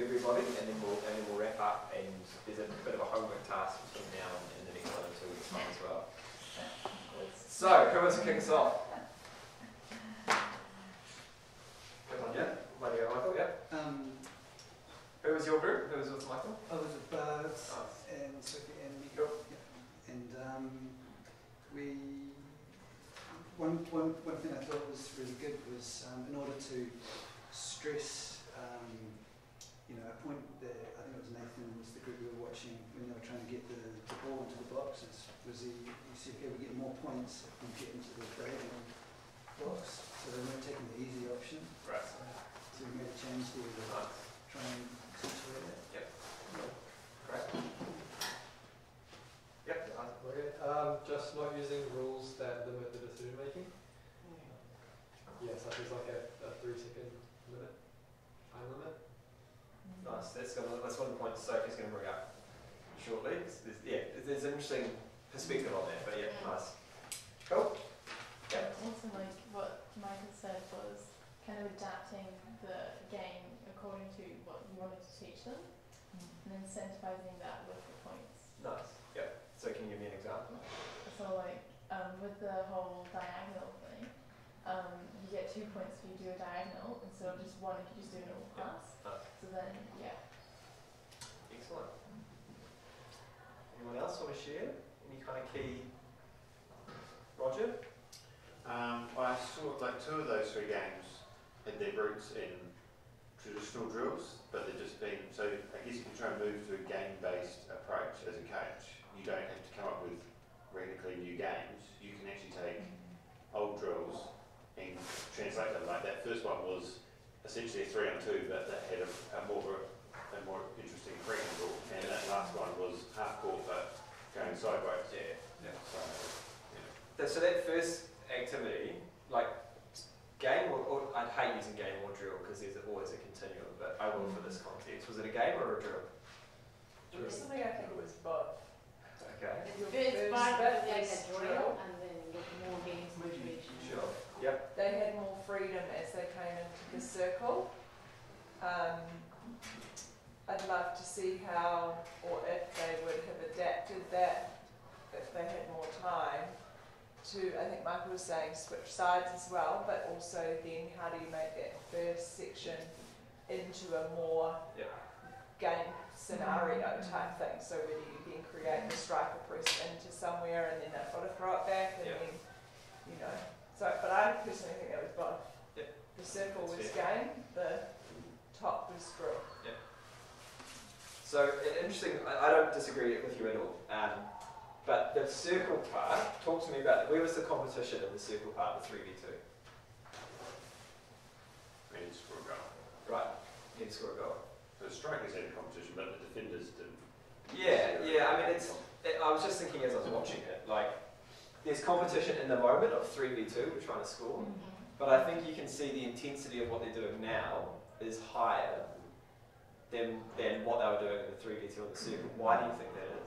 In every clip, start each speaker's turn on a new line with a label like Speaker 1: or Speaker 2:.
Speaker 1: everybody, and then we'll and then we'll wrap up. And there's a bit of a homework task between now and the next one or two weeks time as well. So, who wants to kick us off? Yeah. Michael, yeah.
Speaker 2: Um,
Speaker 1: Who was your group? Who was with Michael?
Speaker 2: I was Bards
Speaker 1: Nice.
Speaker 2: and Sophie and me.
Speaker 1: Cool.
Speaker 2: Yeah. And um, we one, one, one thing I thought was really good was um, in order to stress, um, you know, a point that I think it was Nathan was the group we were watching when they were trying to get the, the ball into the boxes. Was he, he said, okay, we get more points if we get into the diagonal box. So they weren't taking the easy option.
Speaker 1: Right.
Speaker 2: So, so we made a change there to
Speaker 1: Nice.
Speaker 2: try and accentuate that.
Speaker 1: Great. Yep.
Speaker 3: Okay, um, just not using rules that limit the decision making. Yes, that is like a, a three second limit, time limit.
Speaker 1: Nice. That's, gonna, that's one of the points Sophie's going to bring up shortly. 'cause There's, yeah, there's an interesting perspective on that, but yeah, nice. Cool. Yeah.
Speaker 4: Also, like what Michael said was kind of adapting the game according to what you wanted to teach them, and incentivizing that with the points.
Speaker 1: Nice. Yeah. So can you give me an example?
Speaker 4: So, like um, with the whole diagonal thing, um, you get two points if you do a diagonal instead of just one if you just do a normal
Speaker 1: Yeah.
Speaker 4: pass.
Speaker 1: Nice.
Speaker 4: So then, yeah.
Speaker 1: Excellent. Anyone else want to share? Any kind of key? Roger?
Speaker 5: Um, I saw like two of those three games had their roots in traditional drills, but they're just been so. I guess you try and move to a game-based approach as a coach, you don't have to come up with radically new games. You can actually take old drills and translate them. Like that first one was essentially a three on two, but that had a, a more a more interesting free angle, and that last one was half court but going sideways.
Speaker 1: Yeah. Yeah.
Speaker 5: So, yeah.
Speaker 1: That- So that first activity, like game or, or I'd hate using game or drill because there's always a continuum, but I will for this context. Was it a game or a drill?
Speaker 6: Recently, I think it was both.
Speaker 1: Okay.
Speaker 6: Your
Speaker 7: First
Speaker 6: first
Speaker 7: part
Speaker 6: bit
Speaker 7: was like
Speaker 6: was
Speaker 7: a drill, and then with more games, more tradition.
Speaker 1: Sure. Yep.
Speaker 6: They had more freedom as they came into the circle. Um, I'd love to see how, or if they would have adapted that, if they had more time, to, I think Michael was saying, switch sides as well, but also then how do you make that first section into a more
Speaker 1: Yep.
Speaker 6: game scenario type thing. So whether you then create the striker press into somewhere and then they've got to throw it back and
Speaker 1: Yeah.
Speaker 6: then, you know. So, but I personally think it was both.
Speaker 1: Yep.
Speaker 6: The circle
Speaker 1: That's
Speaker 6: was
Speaker 1: fair.
Speaker 6: game, the top was drill.
Speaker 1: So interesting. I, I don't disagree with you at all. Um, but the circle part, talk to me about where was the competition in the circle part, the three v two?
Speaker 5: And it's for a goal.
Speaker 1: Right. Need to score a goal.
Speaker 5: The strikers had a competition, but the defenders didn't.
Speaker 1: Yeah, yeah. I mean, it's. It, I was just thinking as I was watching it, like, there's competition in the moment of three v two. We're trying to score, mm-hmm. but I think you can see the intensity of what they're doing now is higher than than what they were doing in the three v two on the circle. Why do you think that is?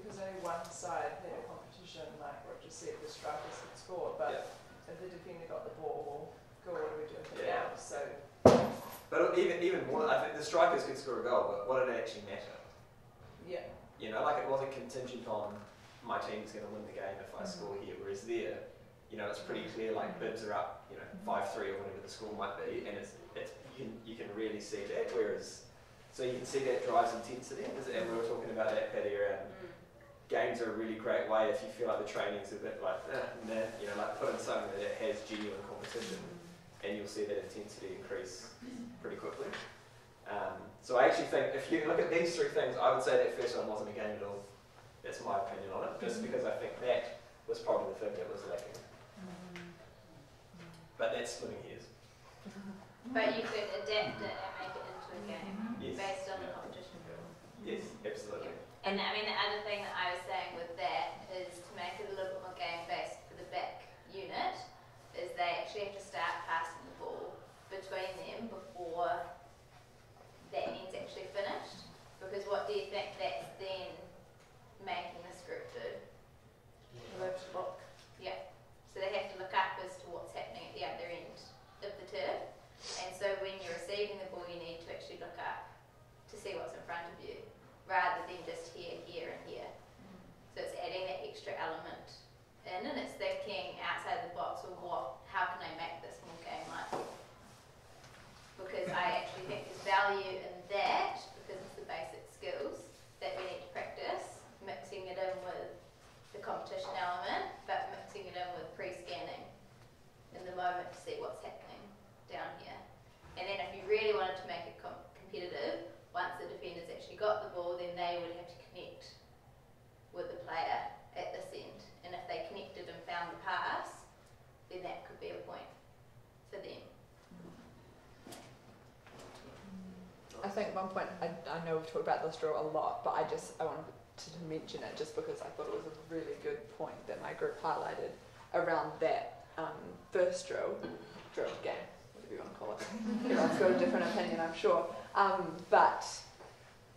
Speaker 6: Because only one side had a competition, like Roger said, the strikers could score, but if the defender got the ball, well, go, what do we do with it
Speaker 1: Yeah.
Speaker 6: now? So,
Speaker 1: But even even more, I think the strikers could score a goal, but what did it actually matter?
Speaker 6: yeah.
Speaker 1: You know, like it wasn't contingent on my team's going to win the game if I
Speaker 6: Mhm.
Speaker 1: score here. Whereas there, you know, it's pretty clear. Like bibs are up, you know, five three or whatever the score might be, and it's, it's you can you can really see that. Whereas, so you can see that drives intensity. And we were talking about that Paddy around games are a really great way if you feel like the training's a bit like eh, nah, you know, like put in something that has genuine competition, and you'll see that intensity increase pretty quickly. Um, so I actually think if you look at these three things, I would say that first one wasn't a game at all. That's my opinion on it, just because I think that was probably the thing that was lacking. But that's splitting hairs.
Speaker 7: But you could adapt it and make it into a game
Speaker 1: Yes.
Speaker 7: based on the competition.
Speaker 1: Yes, absolutely.
Speaker 7: And I mean, the other thing that I was saying with that is to make it a little bit more game based for the back unit, is they actually have to start passing the ball between them before that end's actually finished. Because what do you think that's then making the
Speaker 6: have to look.
Speaker 7: So they have to look up as to what's happening at the other end of the turf. And so when you're receiving the ball, you need to actually look up to see what's in front of you, rather than just here, here, and here. So it's adding that extra element in, and it's thinking outside the box of what, how can I make this more game-like? Because I actually think there's value in that, because it's the basic skills that we need to practice, mixing it in with the competition element, but mixing it in with pre-scanning in the moment to see what's happening down here. And then if you really wanted to make it com- competitive, once the defender's actually got the ball, then they would have to connect with the player at this end. And if they connected and found the pass, then that could be a point for them.
Speaker 8: I think one point I, I know we've talked about this drill a lot, but I just I wanted to mention it just because I thought it was a really good point that my group highlighted around that um, first drill, drill game, whatever you want to call it. Everyone's got a different opinion, I'm sure. Um, but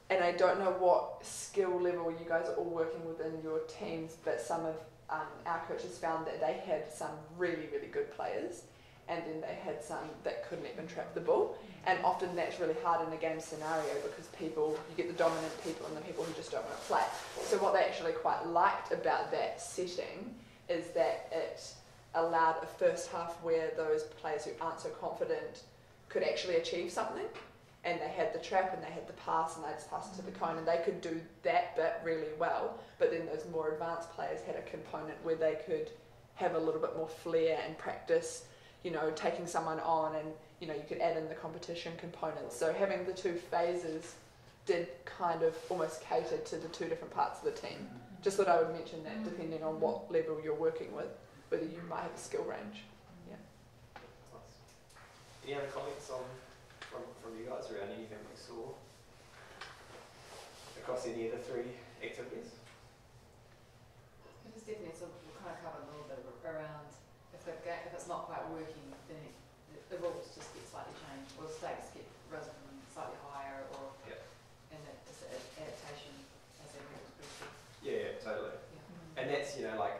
Speaker 8: and I don't know what skill level you guys are all working within your teams, but some of um, our coaches found that they had some really really good players, and then they had some that couldn't even trap the ball. And often that's really hard in a game scenario because people, you get the dominant people and the people who just don't want to play. So what they actually quite liked about that setting is that it allowed a first half where those players who aren't so confident could actually achieve something. And they had the trap and they had the pass and they just passed it to the mm-hmm. cone and they could do that bit really well. But then those more advanced players had a component where they could have a little bit more flair and practice, you know, taking someone on and you know, you could add in the competition components. So having the two phases did kind of almost cater to the two different parts of the team. Just thought I would mention that mm. depending on what level you're working with, whether you might have a skill range.
Speaker 1: Nice. Any other comments on from, from you guys around anything we saw across any of the three activities?
Speaker 9: It is definitely sort of, we kind of covered a little bit around if the ga- if it's not quite working, then it, the, the rules just get slightly changed, or the stakes get risen slightly higher, or
Speaker 1: Yep.
Speaker 9: and that just a- adaptation as that rules pretty
Speaker 1: Yeah, yeah, totally.
Speaker 9: yeah.
Speaker 1: And that's, you know, like,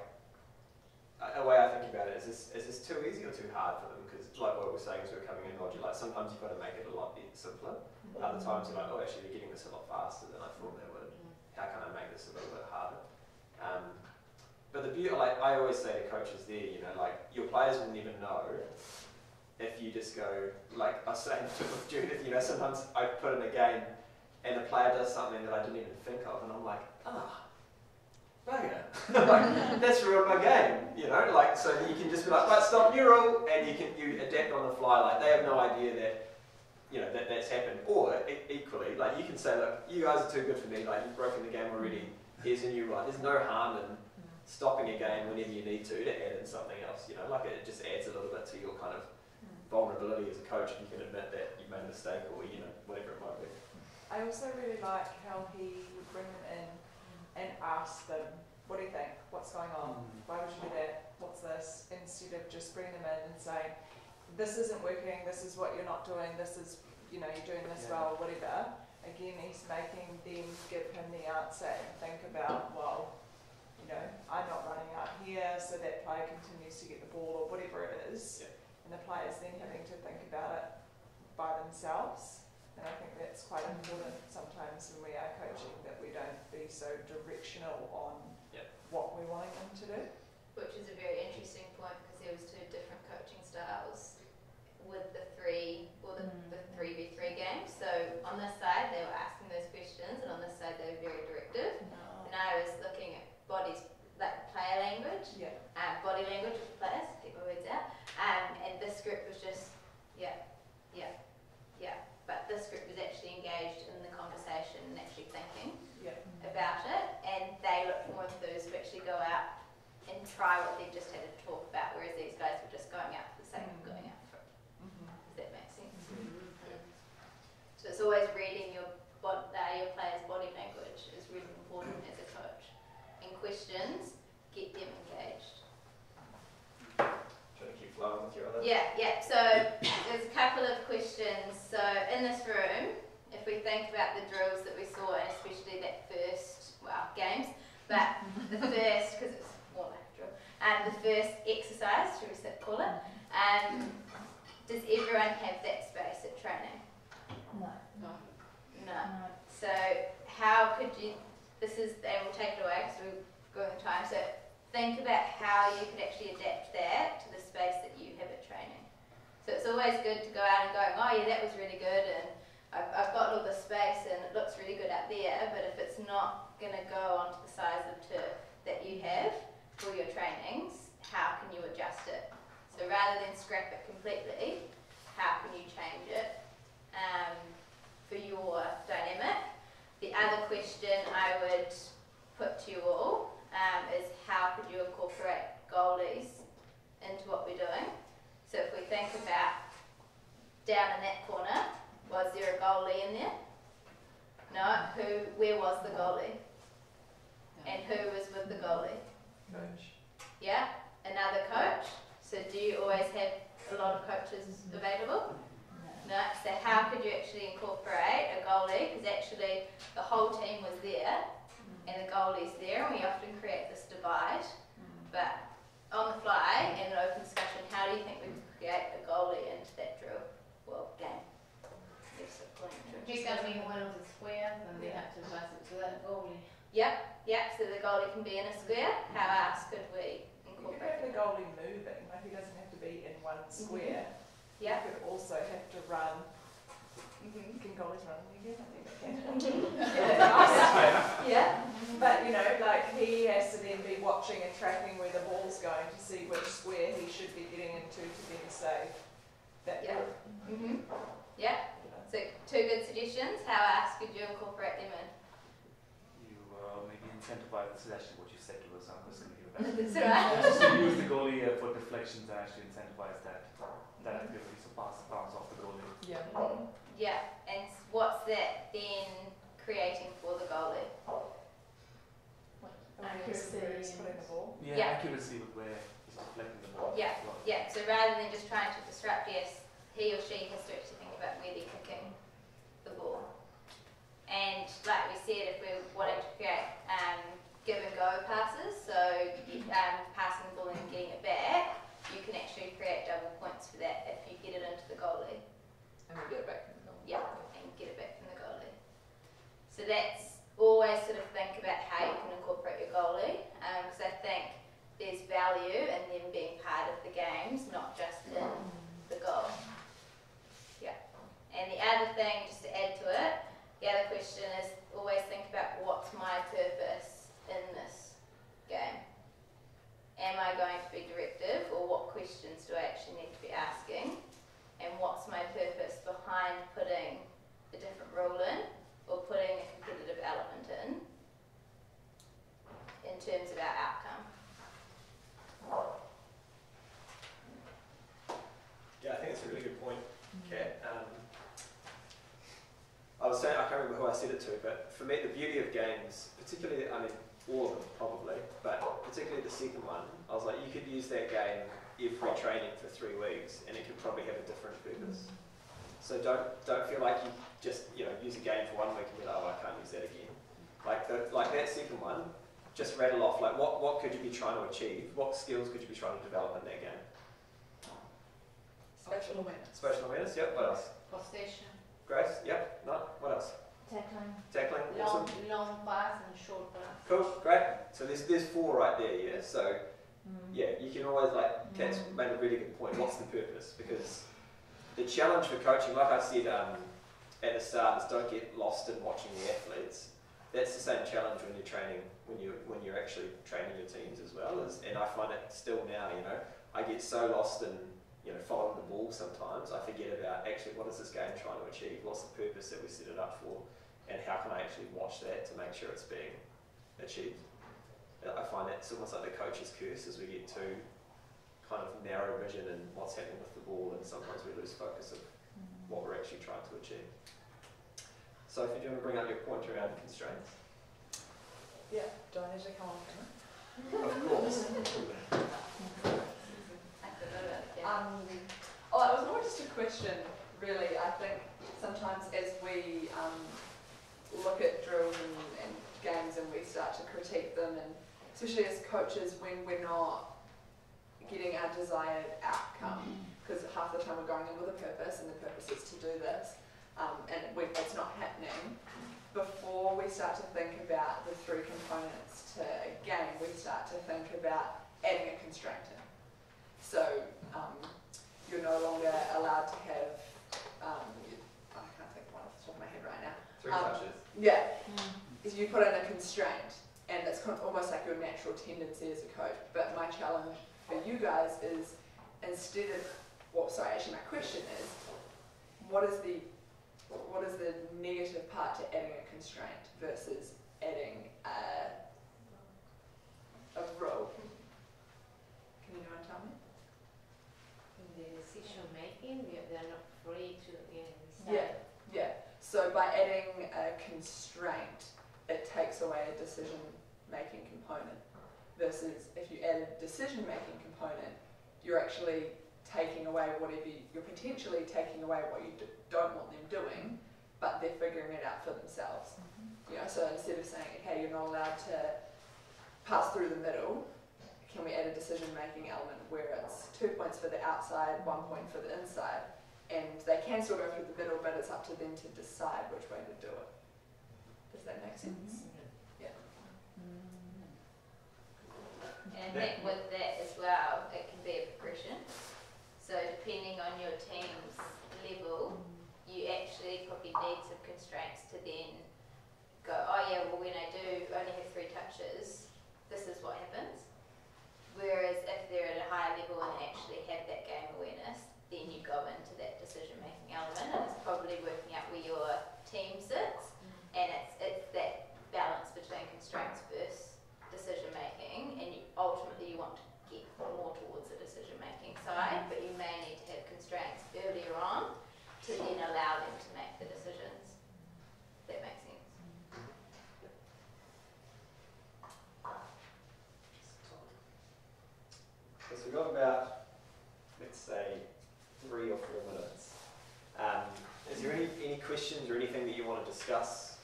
Speaker 1: a, a way I think about it is too easy or too hard for them? Because, like what we we're saying as we we're coming in, Roger, like, sometimes you've got to make it a lot bit simpler. Other times you're like, oh, actually, they're getting this a lot faster than I thought they would. How can I make this a little bit harder? Um, but the beauty, like, I always say to coaches there, you know, like, your players will never know if you just go, like I was saying to Judith, you know, sometimes I put in a game and the player does something that I didn't even think of, and I'm like, ah, bugger. like, that's ruined my game, you know? Like, so you can just be like, right, stop, new rule, and you can you adapt on the fly. Like, they have no idea that, you know, that that's happened. Or, e- equally, like, you can say, look, you guys are too good for me, like, you've broken the game already, here's a new one, There's no harm in stopping a game whenever you need to to add in something else, you know? Like, it just adds a little bit to your kind of vulnerability as a coach if you can admit that you've made a mistake or, you know, whatever it might be.
Speaker 6: I also really like how he would bring them in and ask them, what do you think? What's going on? Mm. Why would you do that? What's this? Instead of just bringing them in and saying, this isn't working, this is what you're not doing, this is, you know, you're doing this
Speaker 1: Yeah.
Speaker 6: well, whatever. Again, he's making them give him the answer and think about, well, you know, I'm not running out here, so that player continues to get the ball or whatever it is.
Speaker 1: Yeah.
Speaker 6: And the players then having to think about it by themselves. And I think that's quite important sometimes when we are coaching, that we don't be so directional on
Speaker 1: Yep.
Speaker 6: what we're wanting them to do.
Speaker 7: Which is a very interesting point because there was two different coaching styles with the three or the, the three v three game. So on this side they were asking those questions and on this side they were very directive. And I was looking at bodies like player language,
Speaker 6: Yeah.
Speaker 7: um, body language of the players, keep my words out. Um, and this group was just yeah, yeah, yeah. But this group was actually engaged in the conversation and actually thinking
Speaker 6: Yeah.
Speaker 7: about it, and they looked more enthused to actually go out and try what they just had to talk about, whereas these guys were just going out for the sake of
Speaker 6: Mm.
Speaker 7: going out for it.
Speaker 6: Mm-hmm.
Speaker 7: Does that make sense? So it's always reading your bod- uh, your player's body language is really important as a coach. And questions, get them engaged.
Speaker 1: Trying to keep flowing with your other.
Speaker 7: Yeah, yeah. So there's a couple of questions. So in this room, if we think about the drills that we saw, and especially that first, well, games, but the first, because it's more like a drill, and the first exercise, should we say, call it? Um, does everyone have that space at training?
Speaker 4: No.
Speaker 9: No.
Speaker 7: No.
Speaker 4: No.
Speaker 7: So how could you, this is, they will take it away because we're going time, so think about how you could actually adapt that to the space that you have at training. So it's always good to go out and go, oh yeah, that was really good and I've, I've got all the space and it looks really good out there, but if it's not going to go onto the size of turf that you have for your trainings, how can you adjust it? So rather than scrap it completely, how can you change it um, for your dynamic? The other question I would put to you all um, is how could you incorporate goalies into what we're doing? So if we think about down in that corner, was there a goalie in there? No. Who? Where was the goalie? And who was with the goalie?
Speaker 6: Coach.
Speaker 7: Yeah, another coach. So do you always have a lot of coaches available? No. So how could you actually incorporate a goalie? Because actually the whole team was there, and the goalie's there, and we often create this divide. But on the fly, in an open discussion, how do you think we could create a goalie into that drill? Well, game. Yes, according to
Speaker 10: If you're going to be one of the squares, then they have to pass it to that goalie.
Speaker 7: Yep, yep. So the goalie can be in a square. How else could we
Speaker 6: You could
Speaker 7: incorporate?
Speaker 6: have the goalie moving, like he doesn't have to be in one square.
Speaker 7: Yeah.
Speaker 6: You could also have to run,
Speaker 7: Mm-hmm.
Speaker 6: can goalies run in the I think they can. Yeah,
Speaker 7: Yeah.
Speaker 6: But, you know, like he has to then be watching and tracking where the ball's going to see which square he should be getting into to then save that
Speaker 7: Yeah.
Speaker 6: ball.
Speaker 7: Mhm. Yeah. So two good suggestions. How else could you incorporate them in?
Speaker 11: You uh, maybe incentivize, this is actually what you said to us, I'm just going to give it back.
Speaker 7: That's all right.
Speaker 11: Just to use the goalie uh, for deflections and actually incentivize that, that activity, so pass, bounce off the goalie.
Speaker 8: Yeah.
Speaker 7: Yeah. And what's that then creating for the goalie?
Speaker 6: Accuracy, where he's putting the ball.
Speaker 11: Yeah,
Speaker 7: Yeah.
Speaker 11: accuracy with where he's deflecting the ball.
Speaker 7: Yeah.
Speaker 11: well.
Speaker 7: Yeah. So rather than just trying to disrupt, yes, he or she has to actually think about where they're kicking the ball. And like we said, if we're wanting to create um, give and go passes, so um, passing the ball and getting it back, you can actually create double points for that if you get it into the goalie.
Speaker 8: And we get it back from the goalie.
Speaker 7: Yeah, and get it back from the goalie. So that's always sort of think about how you can incorporate your goalie, um, because I think there's value in them being part of the games, not just in the goal. Yeah. And the other thing, just to add to it, the other question is always think about what's my purpose in this game. Am I going to be directive, or what questions do I actually need to be asking? And what's my purpose behind putting a different rule in or putting a competitive element in in terms of our outcome?
Speaker 1: Yeah, I think it's a really good point, Kat. Um, I was saying, I can't remember who I said it to, but for me, the beauty of games, particularly, I mean, all of them probably, but particularly the second one, I was like, you could use that game every training for three weeks, and it could probably have a different purpose. So don't don't feel like you just you know use a game for one week and be like, oh, I can't use that again. Like the like that second one, just rattle off like what what could you be trying to achieve? What skills could you be trying to develop in that game?
Speaker 6: Special awareness.
Speaker 1: Spatial awareness. Yep. What else?
Speaker 10: Postation,
Speaker 1: Grace. Yep. No. What else?
Speaker 4: Tackling.
Speaker 1: Tackling.
Speaker 10: long,
Speaker 1: Awesome.
Speaker 10: long pass and short pass.
Speaker 1: Cool. Great. So there's there's four right there. Yeah. So yeah, you can always like Kat's made a really good point. What's the purpose? Because the challenge for coaching, like I said um, at the start, is don't get lost in watching the athletes. That's the same challenge when you're training, when you when you're actually training your teams as well. Is, and I find it still now. You know, I get so lost in you know following the ball sometimes. I forget about actually what is this game trying to achieve? What's the purpose that we set it up for? And how can I actually watch that to make sure it's being achieved? I find that's almost like the coach's curse as we get too kind of narrow vision and what's happening with the ball and sometimes we lose focus of mm-hmm. what we're actually trying to achieve. So if you do want to bring up your point around constraints.
Speaker 6: Yeah, do I need to come on?
Speaker 1: Of course.
Speaker 7: I forgot about that.
Speaker 8: Um, oh, it was more just a question, really. I think sometimes as we um, look at drills and, and games and we start to critique them, and especially as coaches, when we're not getting our desired outcome, because half the time we're going in with a purpose, and the purpose is to do this, um, and we, it's not happening, before we start to think about the three components to a game, we start to think about adding a constraint in. So um, you're no longer allowed to have, um, you, I can't think of one off the top of my head right now.
Speaker 1: Three
Speaker 8: Um,
Speaker 1: touches.
Speaker 8: Yeah, is you put in a constraint, and it's kind of almost like your natural tendency as a coach. But my challenge for you guys is instead of, well, sorry, actually my question is, what is the what is the negative part to adding a constraint versus adding a, a rule? Can anyone tell me?
Speaker 10: In the decision making, they're not free to, yeah,
Speaker 8: Yeah, yeah. So by adding a constraint, it takes away a decision making component. Versus if you add a decision making component, you're actually taking away whatever you, you're potentially taking away what you d- don't want them doing, but they're figuring it out for themselves. Mm-hmm. You know, so instead of saying, okay, you're not allowed to pass through the middle, can we add a decision making element where it's two points for the outside, one point for the inside, and they can still go through the middle, but it's up to them to decide which way to do it. Does that make sense? Mm-hmm. Mm-hmm.
Speaker 7: And I think with that as well, it can be a progression. So depending on your team's level, you actually probably need some constraints to then go, oh yeah, well when I do only have three touches, this is what happens. Whereas if they're at a higher level and actually have that game awareness, then you go into that decision making element and it's probably working out where your team sits. Mm. And it's, it's that balance between constraints versus decision making and you, ultimately you want to get more towards the decision making side but you may need to have constraints earlier on to then allow them to make the decisions. That makes sense.
Speaker 1: So we've got about, let's say, three or four minutes. Um, is there any, any questions or anything that you want to discuss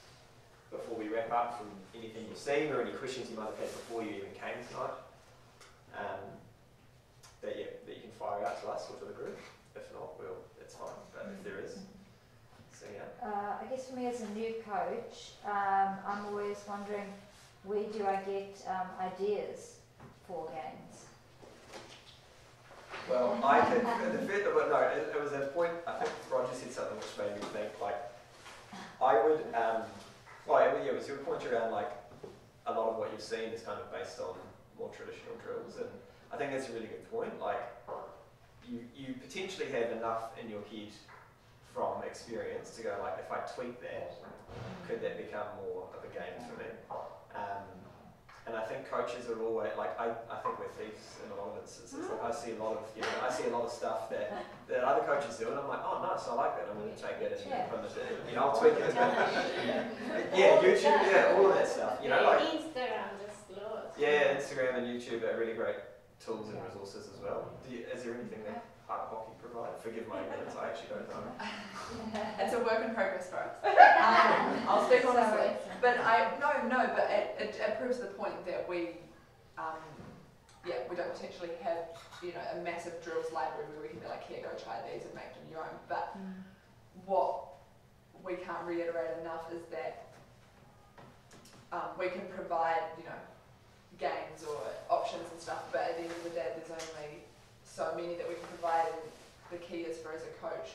Speaker 1: before we wrap up from anything you've seen or any questions you might have had before you even came tonight? Um, that, you, that you can fire out to us or to the group. If not, we'll, it's fine, but if there is. So yeah.
Speaker 12: Uh, I guess for me as a new coach, um, I'm always wondering where do I get um, ideas for games?
Speaker 1: Well, I think the fact but no, it, it was a point. I think Roger said something which made me think. Like, I would, um, well, it, yeah, it was your point around like a lot of what you've seen is kind of based on more traditional drills, and I think that's a really good point. Like, you you potentially have enough in your head from experience to go like, if I tweak that, could that become more of a game for me? Um, and I think coaches are always like I, I think we're thieves in a lot of instances. Like I see a lot of you know I see a lot of stuff that, that other coaches do, and I'm like, oh nice, I like that. I'm going to take that and
Speaker 12: Yeah.
Speaker 1: implement it. You know, I'll tweak it. yeah, YouTube, yeah, all of that stuff. You know, like
Speaker 10: Instagram just loads.
Speaker 1: yeah, Instagram and YouTube are really great tools and resources as well. Do you, is there anything that Harbour Hockey provide? Forgive my ignorance, I actually don't know.
Speaker 8: It's a work in progress for us. Um, I'll speak honestly. But I no no, but it, it, it proves the point that we, um, yeah, we don't potentially have you know a massive drills library where we can be like, here, go try these and make them your own. But what we can't reiterate enough is that um, we can provide you know games or options and stuff, but at the end of the day, there's only so many that we can provide. And the key is for as a coach,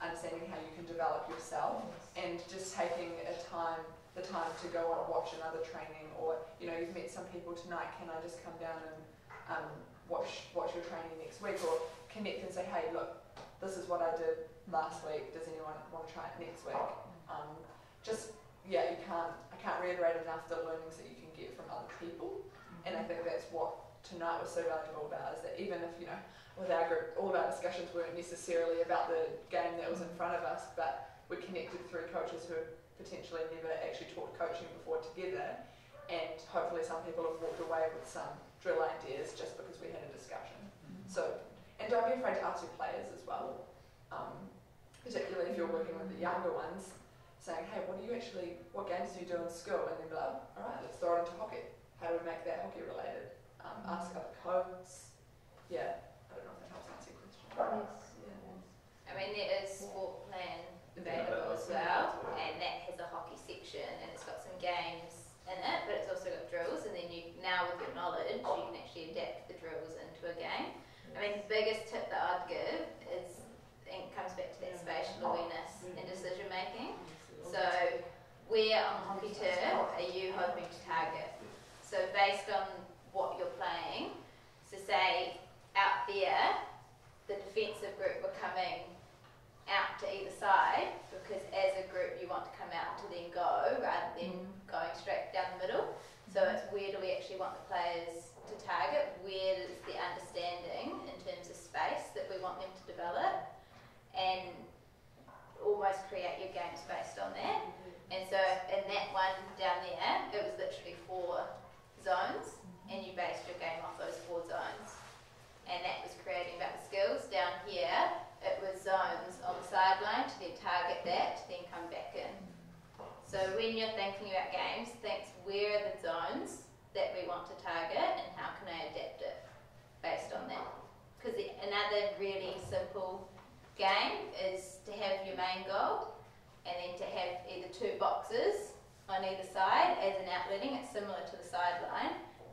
Speaker 8: understanding how you can develop yourself and just taking a time the time to go and watch another training or you know you've met some people tonight can I just come down and um, watch watch your training next week? Or connect and say hey look this is what I did last week. Does anyone want to try it next week? Um, just yeah you can't I can't reiterate enough the learnings that you can get from other people. And I think that's what tonight was so valuable about is that even if you know with our group all of our discussions weren't necessarily about the game that was in front of us but we connected three coaches who had potentially never actually taught coaching before together, and hopefully some people have walked away with some drill ideas just because we had a discussion. So, and don't be afraid to ask your players as well, um, particularly if you're working with the younger ones, saying, hey, what do you actually, what games do you do in school? And then be like, all right, let's throw it into hockey. How do we make that hockey related? um, ask other codes. Yeah, I don't know if that helps answer your question.
Speaker 12: Yes. Yeah.
Speaker 7: I mean, there is Sportplan available as well, and that has a hockey section and it's got some games in it, but it's also got drills. And then you now with your knowledge, you can actually adapt the drills into a game. I mean, the biggest tip that I'd give is it comes back to that spatial awareness and decision making. So, where on hockey turf are you hoping to target?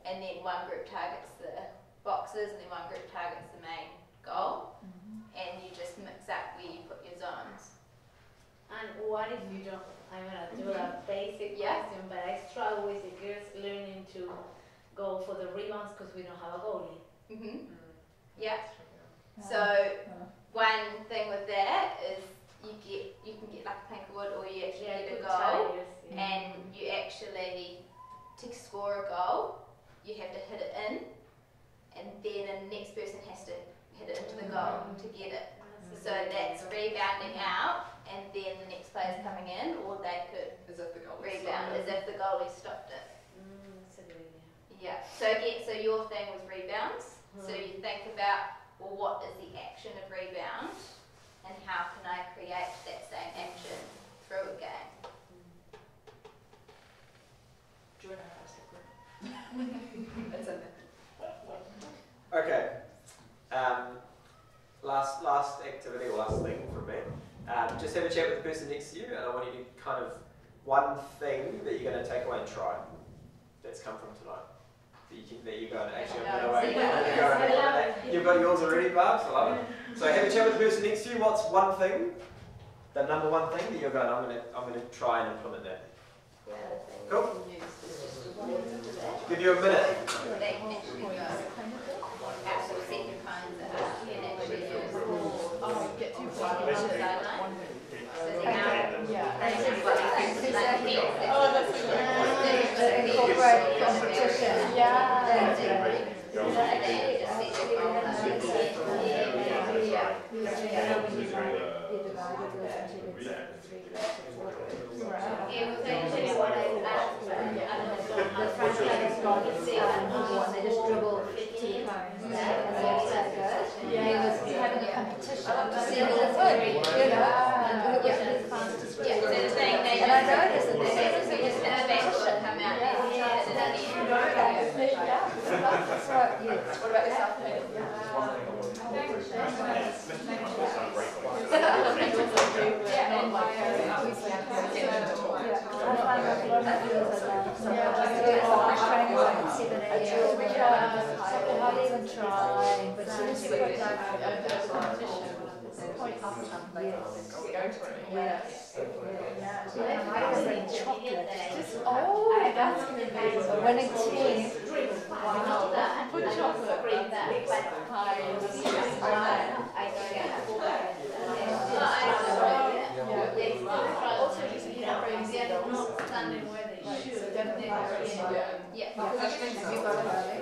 Speaker 7: And then one group targets the boxes and then one group targets the main goal, mm-hmm. and you just mix up where you put your zones.
Speaker 10: And what if you don't, I'm gonna do a mm-hmm. basic
Speaker 7: Yeah.
Speaker 10: question, but I struggle with the girls learning to go for the rebounds because we don't have a goalie.
Speaker 7: hmm Yeah.
Speaker 12: Yeah.
Speaker 7: So one thing with that is you get you can get like a pink wood or you actually
Speaker 10: Yeah,
Speaker 7: get a
Speaker 10: good
Speaker 7: goal
Speaker 10: tires, yeah.
Speaker 7: and you actually to score a goal you have to hit it in and then the next person has to hit it into the goal to get it. So that's rebounding out and then the next player's coming in or they could
Speaker 6: As if the goal
Speaker 7: rebound as if the goalie stopped it.
Speaker 10: Mm, that's a good idea.
Speaker 7: Yeah. So again, so your thing was rebounds. So you think about well, what is the action of rebound, and how can I create that same action through a game?
Speaker 6: Join our Facebook group. It's in there.
Speaker 1: Okay. Um, last last activity or last thing from me. Um, just have a chat with the person next to you, and I want you to kind of one thing that you're going to take away and try that's come from tonight. That you can, that you're going to actually I'm going to
Speaker 10: Yeah,
Speaker 1: You've got yours already, Barbs. I love it. So have a chat with the person next to you. What's one thing, the number one thing that you're going? I'm going to I'm going to try and implement that. Cool. Give you a minute.
Speaker 7: They can actually go actual second kinds that can actually use
Speaker 4: Oh, get two
Speaker 7: on the sideline. So the out,
Speaker 4: Yeah.
Speaker 7: That's just what you think, like here.
Speaker 4: Oh, that's so
Speaker 12: To incorporate competition.
Speaker 4: Yeah.
Speaker 12: And,
Speaker 7: So they just see their goal line.
Speaker 12: Yeah. You divided into the three groups of four groups.
Speaker 10: Yeah, was actually what I asked, but I don't know.
Speaker 12: The front line is gone, and they just dribble two times, and that's that good.
Speaker 4: Yeah.
Speaker 12: He was having a competition to see who was oh, good, you know, and who was
Speaker 7: Yeah.
Speaker 12: the fastest.
Speaker 7: Yeah, so the thing they
Speaker 12: And I noticed that
Speaker 7: they
Speaker 12: they
Speaker 7: basically just hit a backboard, come out and hit it in the end.
Speaker 12: So, yes.
Speaker 6: What about yourself,
Speaker 4: Oh, that's gonna be
Speaker 12: A winning team.
Speaker 10: Not that,
Speaker 4: Put chocolate.
Speaker 10: bring that. I don't get full back.
Speaker 4: Also, just you know, crazy.
Speaker 10: They're not standing where they should.
Speaker 4: So definitely,
Speaker 10: They're-
Speaker 7: Yeah.
Speaker 12: Have you got a volley?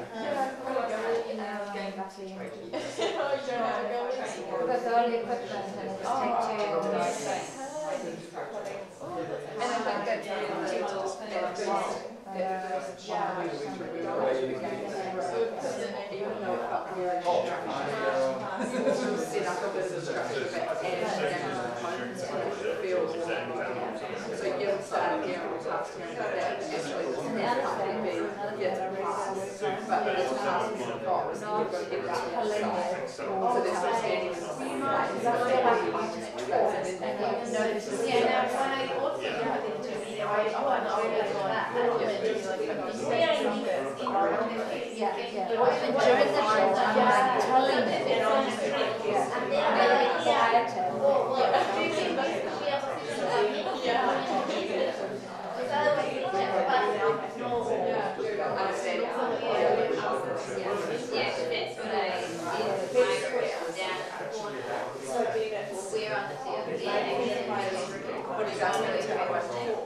Speaker 12: Because all the equipment and it just take two.
Speaker 6: And I think that's really gentle
Speaker 12: yeah.
Speaker 6: even though it felt really set up a bit of a structure but add down components to it feels so you'll start here and pass here and that actually doesn't have to be yeah but it's a in the box and you've got to get it out of the so there's no standing in the same
Speaker 12: Because I like I just talk and I've noticed the
Speaker 10: Yeah, now when I also have it to me, I want to always that.
Speaker 12: Yeah, yeah. Even during the drill, I'm like telling them. Yeah. And then they'll be quieter.
Speaker 6: understanding
Speaker 7: Yeah, that's what I did with my group down at the corner. We're on the field there, and then
Speaker 8: What do you guys think is going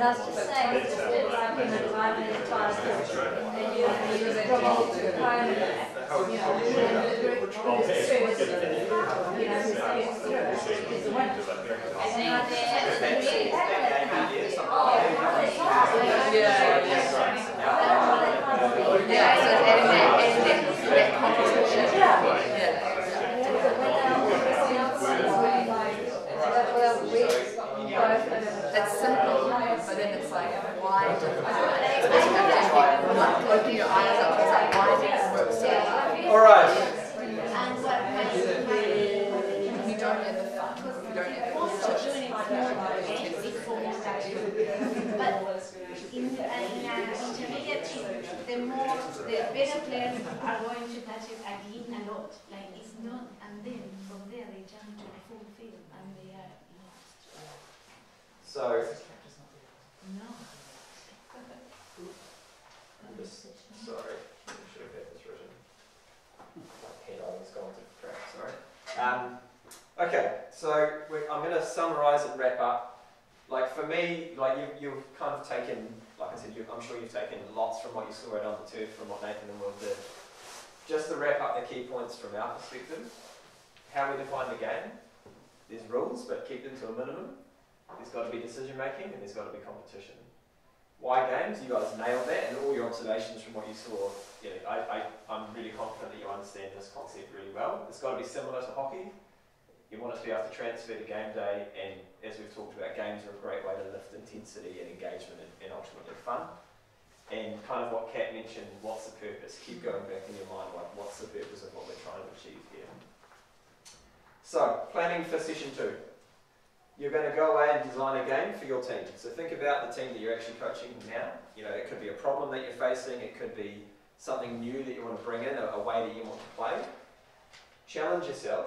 Speaker 12: I was just saying, it's just been like, you know, five minutes and you, and you just drop off to phone, you know, and the group, the stress, you know, who's gets through it, is the winner.
Speaker 7: I think
Speaker 12: And I
Speaker 7: that
Speaker 12: just-
Speaker 7: it's really
Speaker 8: Yeah, yeah, so it's adding that, adding that, that competition. Yeah. It's simple, but then it's like, why did like open your eyes up, it's like, why did it work so well?
Speaker 1: All right.
Speaker 12: And what
Speaker 8: You don't get the fun, you don't get the competition.
Speaker 12: But in, in uh, intermediate team, the more, the better players are going to touch it again a lot. Like it's not, and then from there they jump to field and they lost.
Speaker 1: So,
Speaker 12: No.
Speaker 1: I'm just, sorry, I should have had this written. My handwriting's gone to crap, sorry. Um, okay, so I'm going to summarise and wrap up. Like for me, like you, you've kind of taken, like I said, you, I'm sure you've taken lots from what you saw out on the turf, from what Nathan and Will did. Just to wrap up the key points from our perspective, how we define the game. There's rules, but keep them to a minimum. There's got to be decision making and there's got to be competition. Why games? You guys nailed that, and all your observations from what you saw. Know, I, I, I'm really confident that you understand this concept really well. It's got to be similar to hockey. You want it to be able to transfer to game day, and as we've talked about, games are a great way to lift intensity and engagement and, and ultimately fun. And kind of what Kat mentioned, what's the purpose? Keep going back in your mind, like what's the purpose of what we're trying to achieve here? So, planning for session two. You're going to go away and design a game for your team. So think about the team that you're actually coaching now. You know, it could be a problem that you're facing, it could be something new that you want to bring in, a, a way that you want to play. Challenge yourself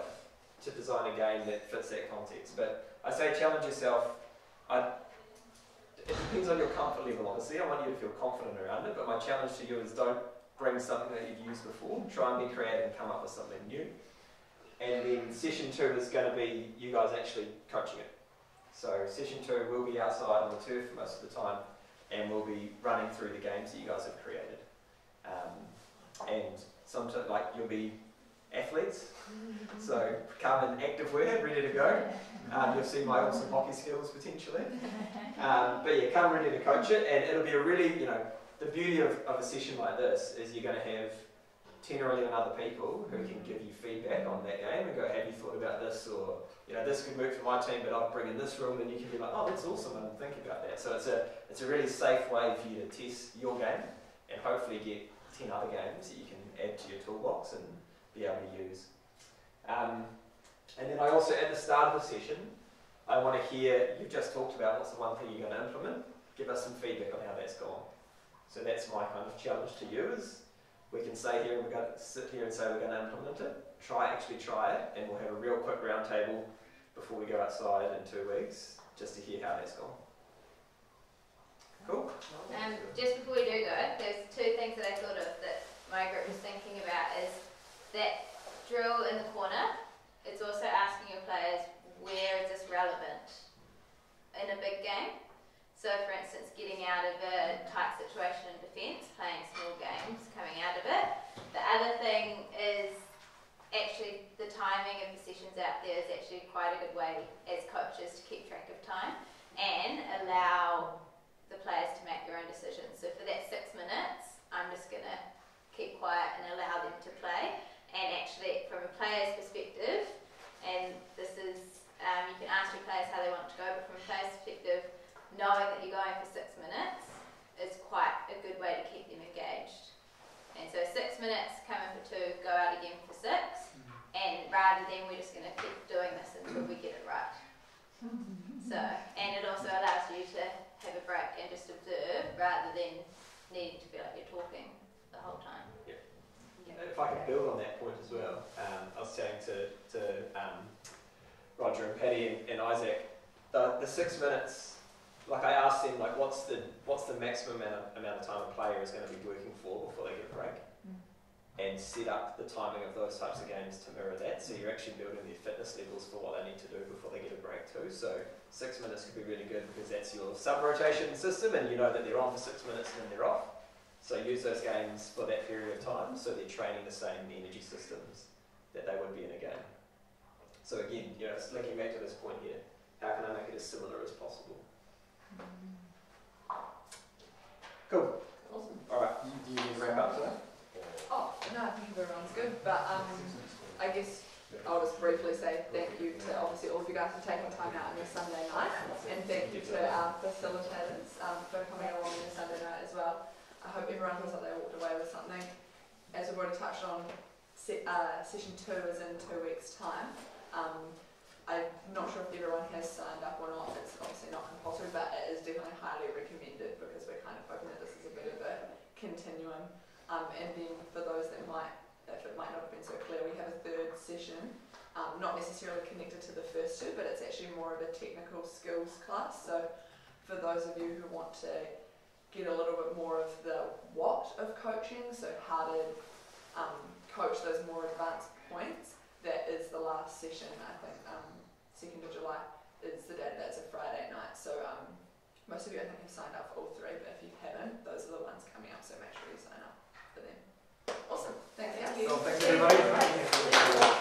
Speaker 1: to design a game that fits that context. But I say challenge yourself. I, it depends on your comfort level, obviously. I want you to feel confident around it, but my challenge to you is don't bring something that you've used before. Try and be creative and come up with something new. And then session two is going to be you guys actually coaching it. So session two will be outside on the turf for most of the time, and we'll be running through the games that you guys have created. Um, and sometimes, like you'll be athletes, so come in active wear, ready to go. Um, you'll see my awesome hockey skills potentially. Um, but yeah, come ready to coach it, and it'll be a really, you know, the beauty of, of a session like this is you're going to have 10 or 11 other people who can give you feedback on that game and go, have you thought about this? Or, you know, this could work for my team, but I'll bring in this rule, and you can be like, oh, that's awesome, I didn't think about that. So it's a, it's a really safe way for you to test your game and hopefully get 10 other games that you can add to your toolbox and be able to use. Um, and then I also, at the start of the session, I want to hear, you've just talked about what's the one thing you're going to implement, give us some feedback on how that's gone. So that's my kind of challenge to you is we can say here, and we're going to sit here and say we're going to implement it, try, actually try it, and we'll have a real quick round table before we go outside in two weeks, just to hear how that's gone. Cool?
Speaker 7: Um, just before we do go, there's two things that I thought of that my group was thinking about is that drill in the corner. It's also asking your players where is this relevant in a big game. So, for instance, getting out of a tight situation in defence, playing small games, coming out of it. The other thing is actually the timing of the sessions out there is actually quite a good way as coaches to keep track of time and allow the players to make their own decisions. So for that six minutes, I'm just going to keep quiet and allow them to play. And actually, from a player's perspective, and this is, um, you can ask your players how they want to go, but from a player's perspective, knowing that you're going for six minutes is quite a good way to keep them engaged. And so six minutes, come in for two, go out again for six, and rather than we're just going to keep doing this until we get it right. So, and it also allows you to have a break and just observe rather than needing to feel like you're talking the the whole time. Yeah.
Speaker 1: If I can build on that point as well, um, I was saying to, to um, Roger and Paddy and, and Isaac, the, the six minutes, like I asked them, like what's the what's the maximum amount of, amount of time a player is going to be working for before they get a break,
Speaker 8: Mm.
Speaker 1: and set up the timing of those types of games to mirror that. So you're actually building their fitness levels for what they need to do before they get a break too. So six minutes could be really good because that's your sub rotation system, and you know that they're on for six minutes and then they're off. So use those games for that period of time so they're training the same energy systems that they would be in a game. So again, you know, it's linking back to this point here, how can I make it as similar as possible? Cool.
Speaker 8: Awesome.
Speaker 1: Alright, do you need to wrap up today?
Speaker 8: Oh, no, I think everyone's good, but um, I guess I'll just briefly say thank you to obviously all of you guys for taking time out on your Sunday night, and thank you to our facilitators um, for coming along on your Sunday night as well. I hope everyone feels like they walked away with something. As we've already touched on, se- uh, session two is in two weeks' time. Um, I'm not sure if everyone has signed up or not. It's obviously not compulsory, but it is definitely highly recommended because we're kind of hoping that this is a bit of a continuum. Um, and then for those that might, if it might not have been so clear, we have a third session, um, not necessarily connected to the first two, but it's actually more of a technical skills class. So for those of you who want to get a little bit more of the what of coaching, so how to um, coach those more advanced points, that is the last session, I think, um, 2nd of July is the day that's a Friday night. So um, most of you, I think, have signed up for all three, but if you haven't, those are the ones coming up, so make sure you sign up for them. Awesome. Thank you. Well, thanks, everybody.